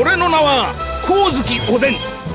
俺の名は光月おでん。